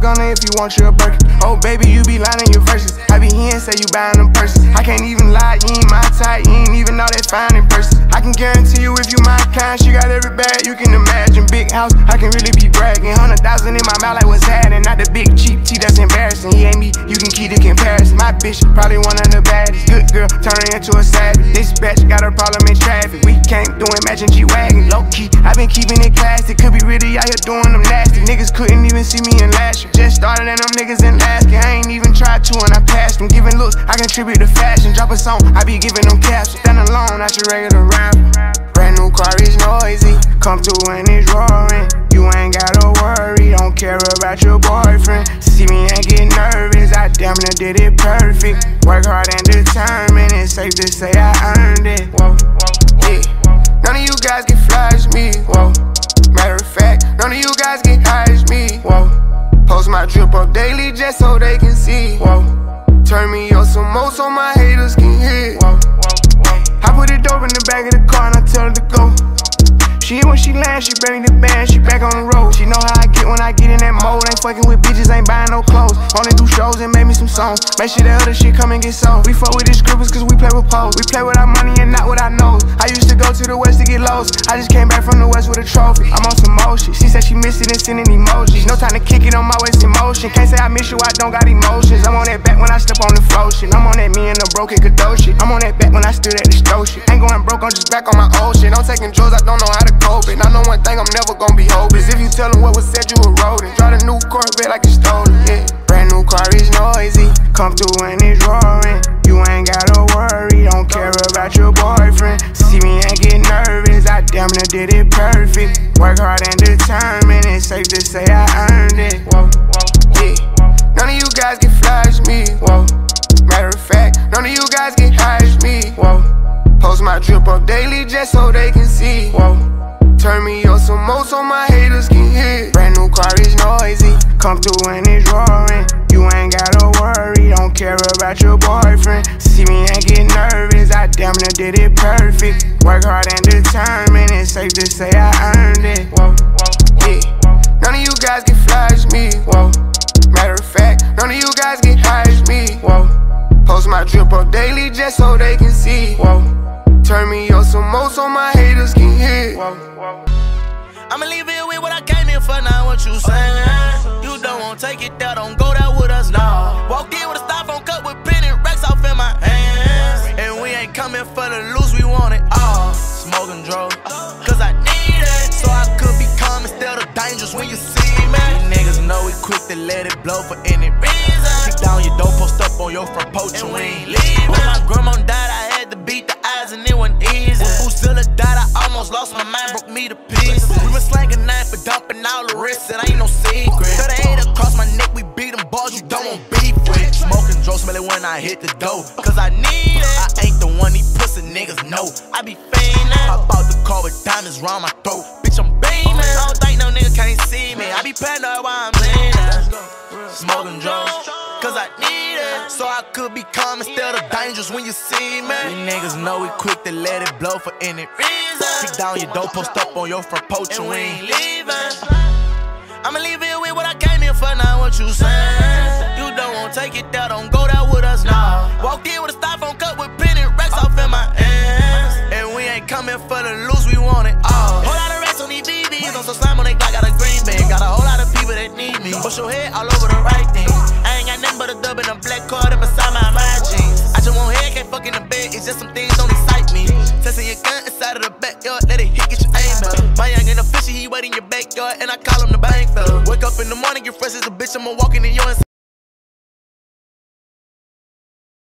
gonna if you want your Birkin. Oh, baby, you be lying your verses. I be here and say you buying them purses. I can't even lie, you ain't my type, you ain't even know that fine in person. I can guarantee you if you my kind, she got every bag you can imagine. House, I can really be bragging. Hundred thousand in my mouth, like what's happening? Not the big cheap tea that's embarrassing. He ain't me, you can keep the comparison. My bitch, probably one of the baddest. Good girl, turning into a savage. This bitch got a problem in traffic. We can't do it, matching G Wagon. Low key, i been keeping it classy. Could be really out here doing them nasty. Niggas couldn't even see me in last year. Just started and them niggas in Alaska. I ain't even tried to and I passed them. Giving looks, I contribute to fashion. Drop a song, I be giving them caps. Stand alone, not your regular rapper. New car is noisy. Come through and it's roaring. You ain't gotta worry, don't care about your boyfriend. See me and get nervous, I damn near did it perfect. Work hard and determined, it's safe to say I earned it. Whoa, yeah. None of you guys can flash me. Whoa. Matter of fact, none of you guys get high as me. Whoa. Post my drip up daily just so they can see. Whoa. Turn me up some more so my haters can hear. Whoa. I put it dope in the back of the car and I tell her to go. She when she land, she bring the band, she back on the road. She know how I get when I get in that mode. Ain't fucking with bitches, ain't buying no clothes. Only do shows and make me some songs. Make sure that other shit come and get sold. We fuck with these scribbles cause we play with pose. We play with our money and not with our nose. I used to go to the west to get lost. I just came back from the west with a trophy. I'm on some motion. She said she missed it and sending emojis. No time to kick it on my waist in motion. Can't say I miss you, I don't got emotions. I'm on that back when I step on the flow shit. I'm on that me and the broken shit. I'm on that back when I stood at the stove shit. Ain't going broke, I'm just back on my old shit. I'm taking drugs, I don't know how to cope it. I know one thing, I'm never gonna be hopeless. If you tell them what was said, you a rodent. Drive a new Corvette like you stolen, yeah. Brand new car is noisy. Come through and it's roaring. You ain't gotta worry, don't care about your boyfriend. See me and get nervous, I damn near did it perfect. Work hard and determined, it's safe to say I earned it. Whoa, yeah. None of you guys can flash me. Whoa. Matter of fact, none of you guys can hide me. Whoa. Post my drip up daily just so they can see. Some more so my haters can hear. Brand new car is noisy. Come through and it's roaring. You ain't gotta worry, don't care about your boyfriend. See me and get nervous, I damn near did it perfect. Work hard and determined, it's safe to say I earned it. Whoa, yeah. None of you guys can flash me. Whoa. Matter of fact, none of you guys high as me. Whoa. Post my drip up daily just so they can see. Whoa. Turn me up some more so my haters can hear. Whoa. I'ma leave it with what I came here for, not what you saying. You don't want take it there, don't go there with us, nah. Walked in with a styrofoam cup with penny racks off in my hands. And we ain't coming for the loose, we want it all. Smoking drugs, cause I need it. So I could be calm instead of dangerous when you see me. Niggas know we quick to let it blow for any reason. Kick down your door, post up on your front porch, and we ain't leaving. Don't beef with. Smoking dro, smell it when I hit the dough. Cause I need it. I ain't the one these pussy niggas know. I be fiendin'. Hop out the car with diamonds round my throat. Bitch, I'm beaming. I don't think no nigga can't see me. I be paranoid while I'm leaning. Smoking drugs. Cause I need it. So I could be calm instead of dangerous when you see me. You niggas know we quick to let it blow for any reason. Kick down your door, post up on your front porch, and we ain't leaving. I'ma leave it with what I came here for, not what you saying. Push your head all over the right thing. I ain't got nothing but a dub and a black card and beside my my jeans. I just want head, can't fuck in the bed, it's just some things don't excite me. Testing your gun inside of the backyard, let it hit, get your aim up. My young and fishy, he wait in your backyard, and I call him the bank fella. Wake up in the morning, get fresh as a bitch, I'ma walk in your